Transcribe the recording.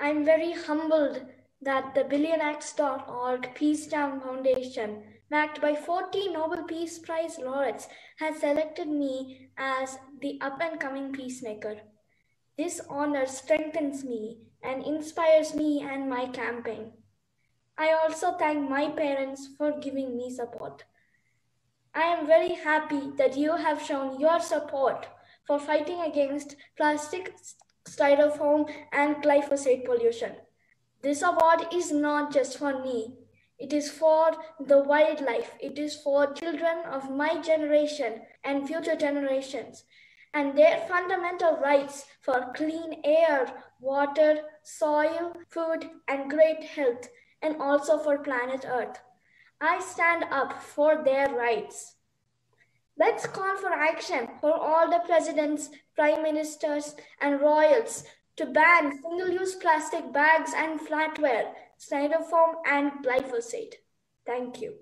I'm very humbled that the BillionActs.org PeaceJam Foundation, backed by 40 Nobel Peace Prize laureates, has selected me as the up and coming peacemaker. This honor strengthens me and inspires me and my campaign. I also thank my parents for giving me support. I am very happy that you have shown your support for fighting against plastic, styrofoam, and glyphosate pollution. This award is not just for me. It is for the wildlife. It is for children of my generation and future generations and their fundamental rights for clean air, water, soil, food, and great health, and also for planet Earth. I stand up for their rights. Let's call for action for all the presidents, prime ministers, and royals to ban single-use plastic bags and flatware, styrofoam, and glyphosate. Thank you.